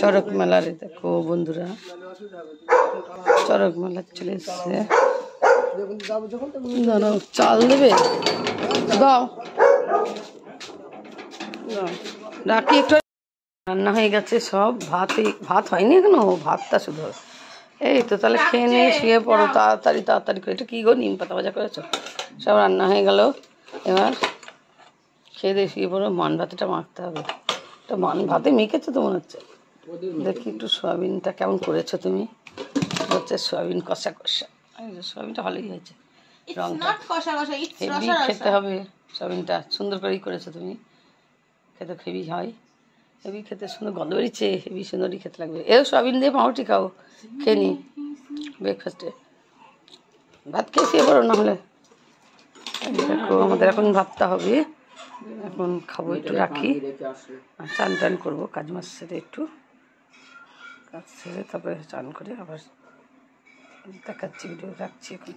চড়ক মেলারে দেখো বন্ধুরা। চড়ক মেলা চলে এসছে। চাল দেবে? দাও। রাখি একটু। রান্না হয়ে গেছে সব। ভাত ভাত হয়নি এখনও? ভাতটা শুধু। এই তো তাহলে খেয়ে নিয়ে শুয়ে পড়ো, তাড়াতাড়ি তাড়াতাড়ি করে। এটা কী গো, নিম পাতা ভাজা করেছ? সব রান্না হয়ে গেল। এবার খেয়ে দিয়ে শুয়ে পড়ো মান ভাতটা মাখতে হবে। তো মান ভাতে মেখেছো তো মনে হচ্ছে। দেখি একটু সয়াবিনটা কেমন করেছ তুমি? হচ্ছে সয়াবিন কষা কষা। সয়াবিনটা ভালোই হয়েছে। রংটা হেভি খেতে হবে সয়াবিনটা। সুন্দর করেই করেছ তুমি। খেতে হেভি হয়। হেভি খেতে সুন্দর গন্ধ বেরিয়েছে। হেভি সুন্দরই খেতে লাগবে। এও সয়াবিন দিয়ে পাউরুটি খাও। খেয়ে নি ব্রেকফাস্টে ভাত খেয়ে শুয়ে পড়ো না হলে এই দেখো আমাদের এখন ভাতটা হবে। এখন খাব একটু রাখি। আর চান টান করব কাজ মাছ সেরে একটু। কাজ সেরে তারপরে চান করে আবার দেখাচ্ছি ভিডিও রাখছি এখন।